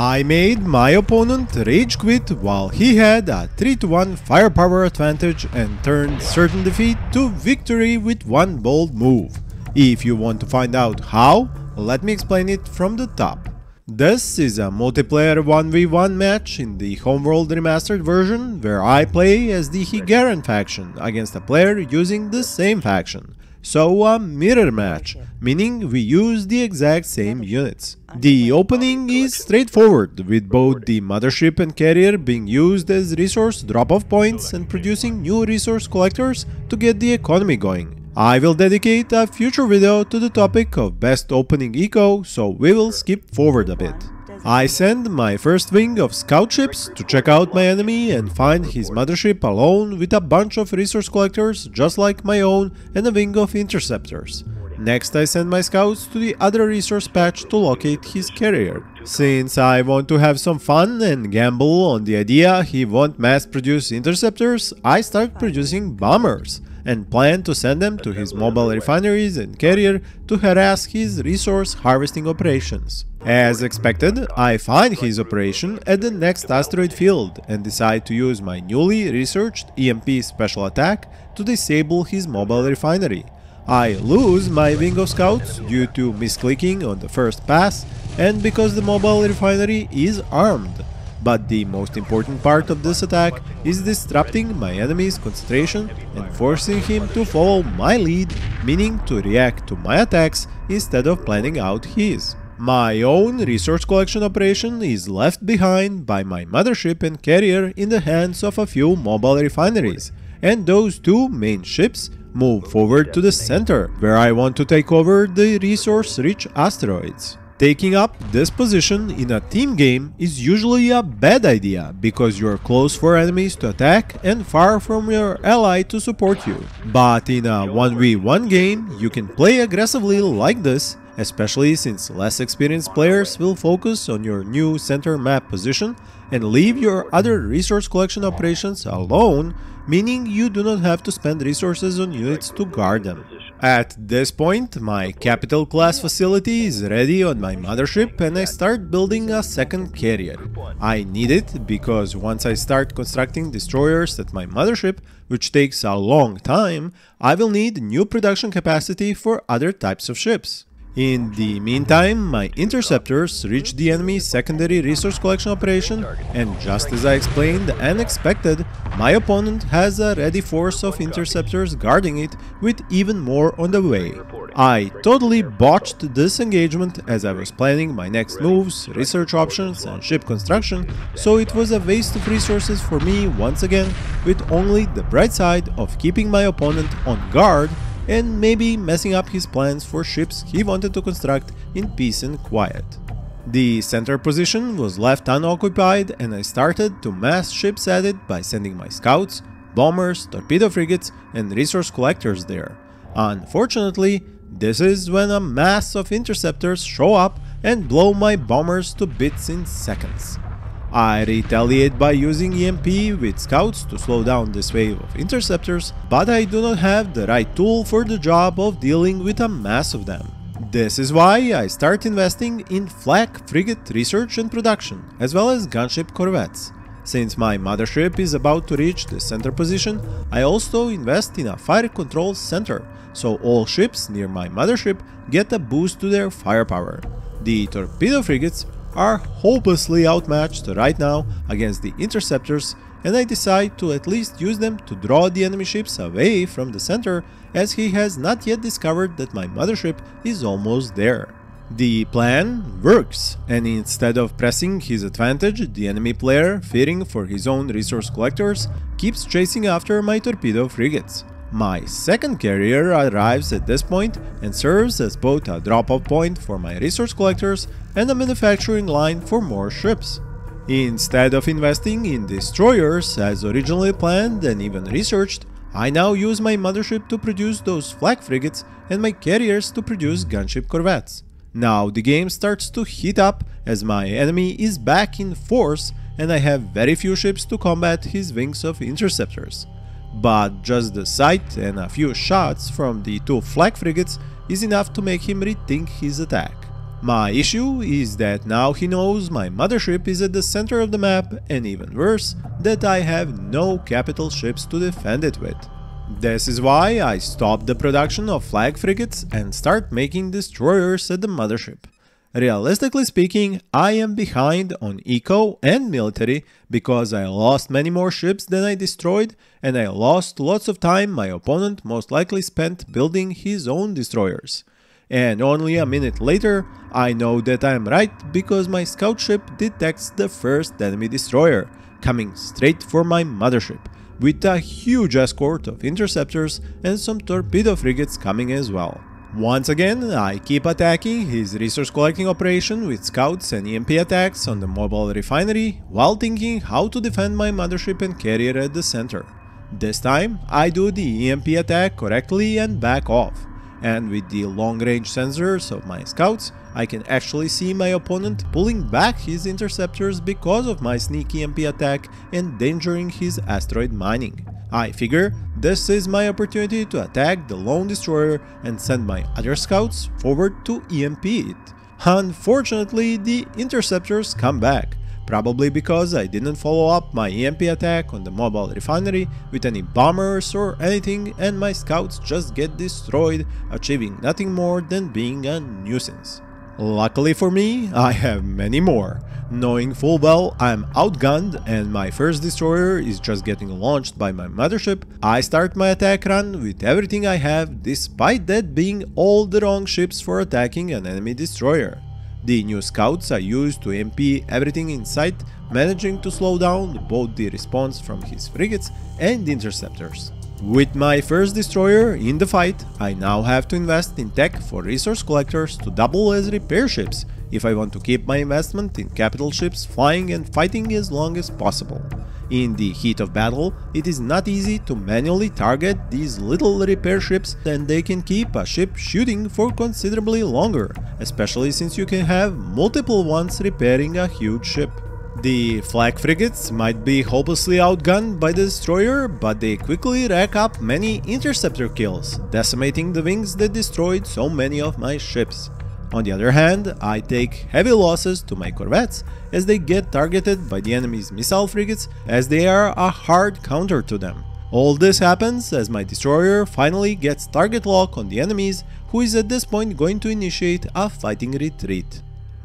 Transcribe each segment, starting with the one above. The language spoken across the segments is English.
I made my opponent rage quit while he had a 3 to 1 firepower advantage and turned certain defeat to victory with one bold move. If you want to find out how, let me explain it from the top. This is a multiplayer 1v1 match in the Homeworld Remastered version where I play as the Hiigaran faction against a player using the same faction. So a mirror match, meaning we use the exact same units. The opening is straightforward, with both the mothership and carrier being used as resource drop-off points and producing new resource collectors to get the economy going. I will dedicate a future video to the topic of best opening eco, so we will skip forward a bit. I send my first wing of scout ships to check out my enemy and find his mothership alone with a bunch of resource collectors just like my own and a wing of interceptors. Next I send my scouts to the other resource patch to locate his carrier. Since I want to have some fun and gamble on the idea he won't mass produce interceptors, I start producing bombers and plan to send them to his mobile refineries and carrier to harass his resource harvesting operations. As expected, I find his operation at the next asteroid field and decide to use my newly researched EMP special attack to disable his mobile refinery. I lose my wing of scouts due to misclicking on the first pass and because the mobile refinery is armed. But the most important part of this attack is disrupting my enemy's concentration and forcing him to follow my lead, meaning to react to my attacks instead of planning out his. My own resource collection operation is left behind by my mothership and carrier in the hands of a few mobile refineries, and those two main ships move forward to the center, where I want to take over the resource-rich asteroids. Taking up this position in a team game is usually a bad idea because you're close for enemies to attack and far from your ally to support you. But in a 1v1 game, you can play aggressively like this, especially since less experienced players will focus on your new center map position and leave your other resource collection operations alone, meaning you do not have to spend resources on units to guard them. At this point, my capital class facility is ready on my mothership and I start building a second carrier. I need it because once I start constructing destroyers at my mothership, which takes a long time, I will need new production capacity for other types of ships. In the meantime, my interceptors reach the enemy's secondary resource collection operation, and just as I explained and expected, my opponent has a ready force of interceptors guarding it with even more on the way. I totally botched this engagement as I was planning my next moves, research options and ship construction, so it was a waste of resources for me once again, with only the bright side of keeping my opponent on guard and maybe messing up his plans for ships he wanted to construct in peace and quiet. The center position was left unoccupied and I started to mass ships at it by sending my scouts, bombers, torpedo frigates and resource collectors there. Unfortunately, this is when a mass of interceptors show up and blow my bombers to bits in seconds. I retaliate by using EMP with scouts to slow down this wave of interceptors, but I do not have the right tool for the job of dealing with a mass of them. This is why I start investing in flak frigate research and production, as well as gunship corvettes. Since my mothership is about to reach the center position, I also invest in a fire control center, so all ships near my mothership get a boost to their firepower. The torpedo frigates are hopelessly outmatched right now against the interceptors and I decide to at least use them to draw the enemy ships away from the center as he has not yet discovered that my mothership is almost there. The plan works, and instead of pressing his advantage, the enemy player, fearing for his own resource collectors, keeps chasing after my torpedo frigates. My second carrier arrives at this point and serves as both a drop-off point for my resource collectors and a manufacturing line for more ships. Instead of investing in destroyers as originally planned and even researched, I now use my mothership to produce those flak frigates and my carriers to produce gunship corvettes. Now the game starts to heat up as my enemy is back in force and I have very few ships to combat his wings of interceptors but just the sight and a few shots from the two flak frigates is enough to make him rethink his attack. My issue is that now he knows my mothership is at the center of the map and even worse, that I have no capital ships to defend it with. This is why I stop the production of flak frigates and start making destroyers at the mothership. Realistically speaking, I am behind on eco and military because I lost many more ships than I destroyed and I lost lots of time my opponent most likely spent building his own destroyers. And only a minute later, I know that I am right because my scout ship detects the first enemy destroyer, coming straight for my mothership, with a huge escort of interceptors and some torpedo frigates coming as well. Once again, I keep attacking his resource collecting operation with scouts and EMP attacks on the mobile refinery while thinking how to defend my mothership and carrier at the center. This time, I do the EMP attack correctly and back off, and with the long range sensors of my scouts, I can actually see my opponent pulling back his interceptors because of my sneaky EMP attack endangering his asteroid mining. I figure this is my opportunity to attack the lone destroyer and send my other scouts forward to EMP it. Unfortunately, the interceptors come back, probably because I didn't follow up my EMP attack on the mobile refinery with any bombers or anything and my scouts just get destroyed, achieving nothing more than being a nuisance. Luckily for me, I have many more. Knowing full well I'm outgunned and my first destroyer is just getting launched by my mothership, I start my attack run with everything I have despite that being all the wrong ships for attacking an enemy destroyer. The new scouts are used to MP everything in sight, managing to slow down both the response from his frigates and interceptors. With my first destroyer in the fight, I now have to invest in tech for resource collectors to double as repair ships if I want to keep my investment in capital ships flying and fighting as long as possible. In the heat of battle, it is not easy to manually target these little repair ships and they can keep a ship shooting for considerably longer, especially since you can have multiple ones repairing a huge ship. The flak frigates might be hopelessly outgunned by the destroyer, but they quickly rack up many interceptor kills, decimating the wings that destroyed so many of my ships. On the other hand, I take heavy losses to my corvettes as they get targeted by the enemy's missile frigates as they are a hard counter to them. All this happens as my destroyer finally gets target lock on the enemies who is at this point going to initiate a fighting retreat.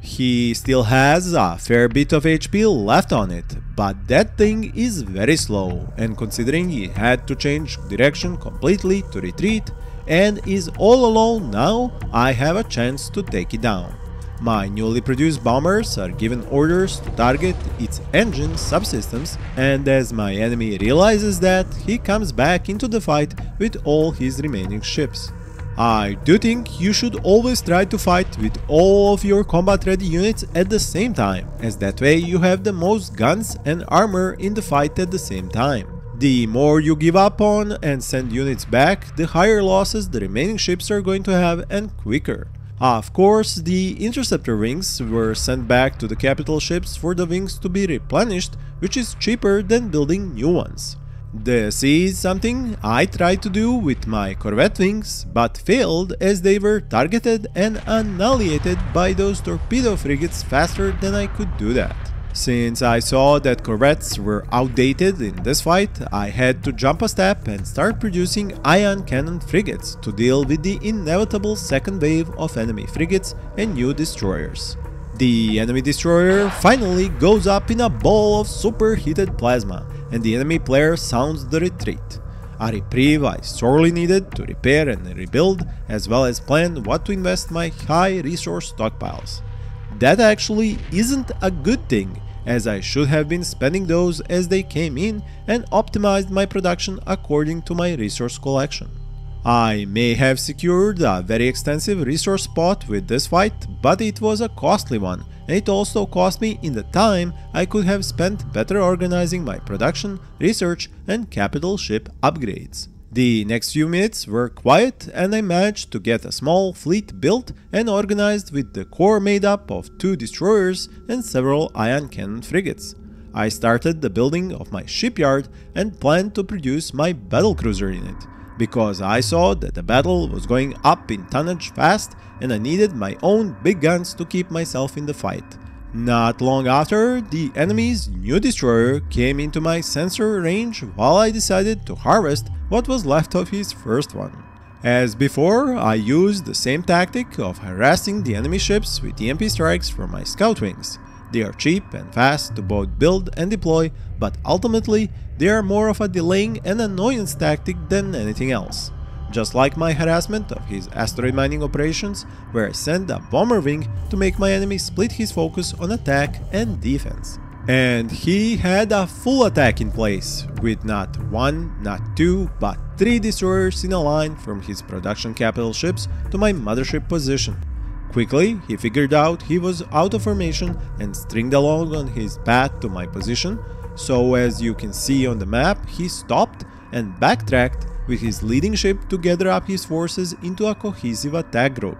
He still has a fair bit of HP left on it, but that thing is very slow, and considering he had to change direction completely to retreat and is all alone now, I have a chance to take it down. My newly produced bombers are given orders to target its engine subsystems and as my enemy realizes that, he comes back into the fight with all his remaining ships. I do think you should always try to fight with all of your combat ready units at the same time, as that way you have the most guns and armor in the fight at the same time. The more you give up on and send units back, the higher losses the remaining ships are going to have and quicker. Ah, of course, the interceptor wings were sent back to the capital ships for the wings to be replenished, which is cheaper than building new ones. This is something I tried to do with my Corvette wings, but failed as they were targeted and annihilated by those torpedo frigates faster than I could do that. Since I saw that Corvettes were outdated in this fight, I had to jump a step and start producing ion cannon frigates to deal with the inevitable second wave of enemy frigates and new destroyers. The enemy destroyer finally goes up in a ball of superheated plasma, and the enemy player sounds the retreat. A reprieve I sorely needed to repair and rebuild, as well as plan what to invest my high resource stockpiles. That actually isn't a good thing, as I should have been spending those as they came in and optimized my production according to my resource collection. I may have secured a very extensive resource spot with this fight, but it was a costly one, and it also cost me in the time I could have spent better organizing my production, research and capital ship upgrades. The next few minutes were quiet and I managed to get a small fleet built and organized with the core made up of two destroyers and several ion cannon frigates. I started the building of my shipyard and planned to produce my battlecruiser in it because I saw that the battle was going up in tonnage fast and I needed my own big guns to keep myself in the fight. Not long after, the enemy's new destroyer came into my sensor range while I decided to harvest what was left of his first one. As before, I used the same tactic of harassing the enemy ships with EMP strikes from my scout wings. They are cheap and fast to both build and deploy, but ultimately they are more of a delaying and annoyance tactic than anything else. Just like my harassment of his asteroid mining operations, where I sent a bomber wing to make my enemy split his focus on attack and defense. And he had a full attack in place, with not one, not two, but three destroyers in a line from his production capital ships to my mothership position. Quickly, he figured out he was out of formation and stringed along on his path to my position, so as you can see on the map, he stopped and backtracked with his leading ship to gather up his forces into a cohesive attack group.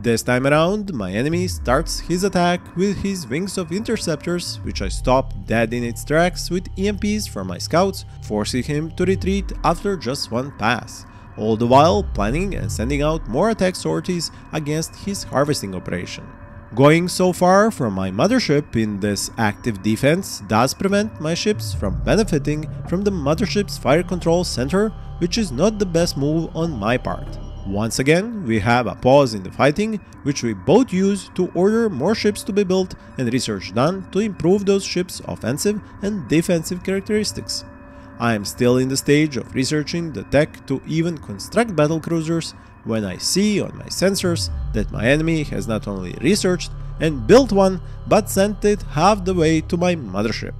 This time around, my enemy starts his attack with his wings of interceptors, which I stop dead in its tracks with EMPs from my scouts, forcing him to retreat after just one pass, all the while planning and sending out more attack sorties against his harvesting operation. Going so far from my mothership in this active defense does prevent my ships from benefiting from the mothership's fire control center, which is not the best move on my part. Once again, we have a pause in the fighting, which we both use to order more ships to be built and research done to improve those ships' offensive and defensive characteristics. I am still in the stage of researching the tech to even construct battle cruisers when I see on my sensors that my enemy has not only researched and built one, but sent it half the way to my mothership.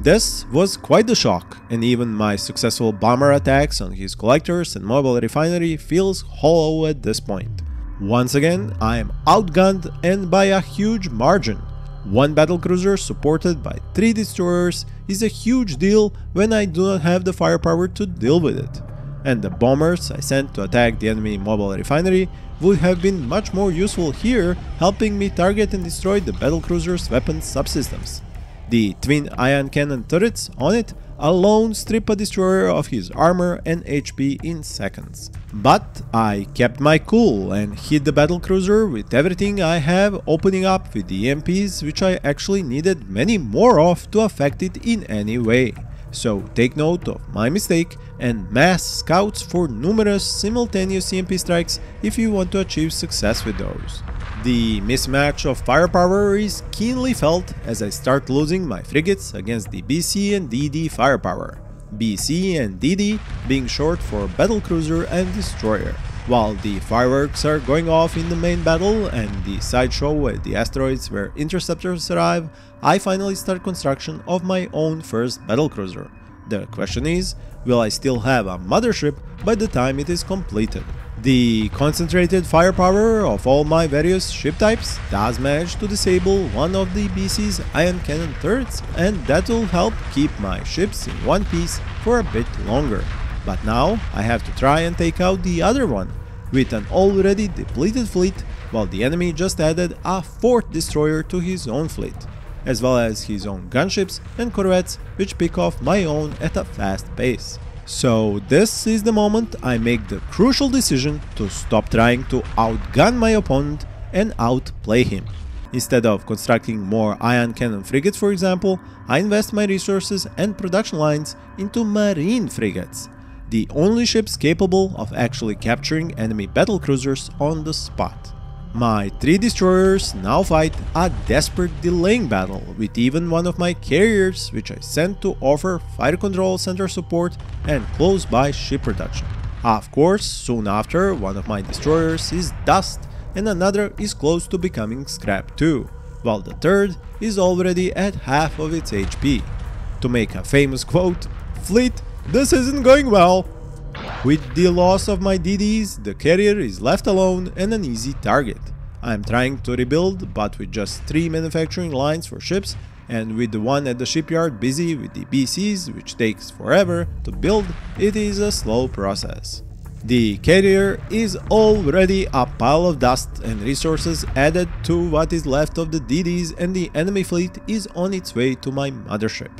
This was quite the shock, and even my successful bomber attacks on his collectors and mobile refinery feels hollow at this point. Once again, I am outgunned and by a huge margin. One battlecruiser supported by 3 destroyers is a huge deal when I do not have the firepower to deal with it and the bombers I sent to attack the enemy mobile refinery would have been much more useful here, helping me target and destroy the battlecruiser's weapons subsystems. The twin ion cannon turrets on it alone strip a destroyer of his armor and HP in seconds. But I kept my cool and hit the battlecruiser with everything I have opening up with the EMPs which I actually needed many more of to affect it in any way. So take note of my mistake and mass scouts for numerous simultaneous EMP strikes if you want to achieve success with those. The mismatch of firepower is keenly felt as I start losing my frigates against the BC and DD firepower. BC and DD being short for battlecruiser and destroyer. While the fireworks are going off in the main battle and the sideshow at the asteroids where interceptors arrive, I finally start construction of my own first battlecruiser. The question is, will I still have a mothership by the time it is completed? The concentrated firepower of all my various ship types does manage to disable one of the BC's ion cannon turrets and that will help keep my ships in one piece for a bit longer. But now I have to try and take out the other one, with an already depleted fleet, while the enemy just added a fourth destroyer to his own fleet, as well as his own gunships and corvettes which pick off my own at a fast pace. So this is the moment I make the crucial decision to stop trying to outgun my opponent and outplay him. Instead of constructing more ion cannon frigates for example, I invest my resources and production lines into marine frigates, the only ships capable of actually capturing enemy battlecruisers on the spot. My three destroyers now fight a desperate delaying battle with even one of my carriers which I sent to offer fire control center support and close by ship production. Of course, soon after one of my destroyers is dust and another is close to becoming scrap too, while the third is already at half of its HP. To make a famous quote, Fleet this isn't going well. With the loss of my DDs, the carrier is left alone and an easy target. I am trying to rebuild, but with just 3 manufacturing lines for ships, and with the one at the shipyard busy with the BCs, which takes forever to build, it is a slow process. The carrier is already a pile of dust and resources added to what is left of the DDs and the enemy fleet is on its way to my mothership.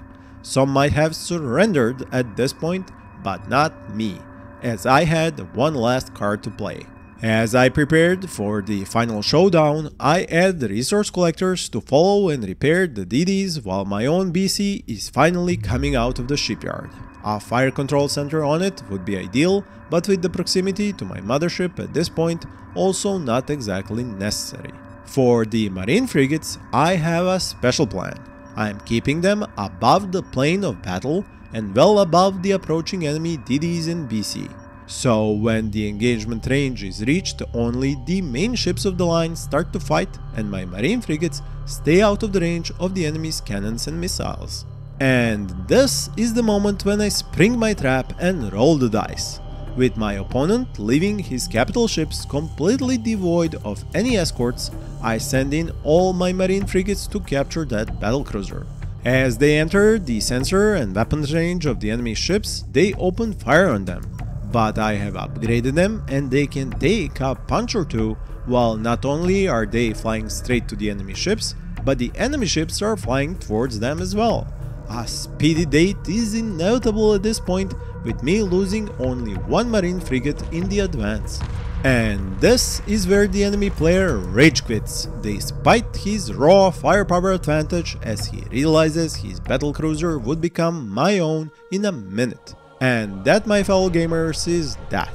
Some might have surrendered at this point, but not me, as I had one last card to play. As I prepared for the final showdown, I add resource collectors to follow and repair the DDs while my own BC is finally coming out of the shipyard. A fire control center on it would be ideal, but with the proximity to my mothership at this point, also not exactly necessary. For the marine frigates, I have a special plan. I am keeping them above the plane of battle and well above the approaching enemy DDs and BC. So when the engagement range is reached, only the main ships of the line start to fight and my marine frigates stay out of the range of the enemy's cannons and missiles. And this is the moment when I spring my trap and roll the dice, with my opponent leaving his capital ships completely devoid of any escorts, I send in all my marine frigates to capture that battlecruiser. As they enter the sensor and weapons range of the enemy ships, they open fire on them, but I have upgraded them and they can take a punch or two while not only are they flying straight to the enemy ships, but the enemy ships are flying towards them as well. A speedy date is inevitable at this point with me losing only one marine frigate in the advance. And this is where the enemy player rage quits, despite his raw firepower advantage as he realizes his battlecruiser would become my own in a minute. And that, my fellow gamers, is that.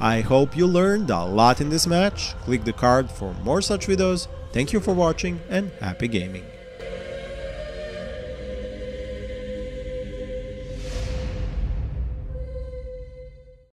I hope you learned a lot in this match, click the card for more such videos, thank you for watching and happy gaming.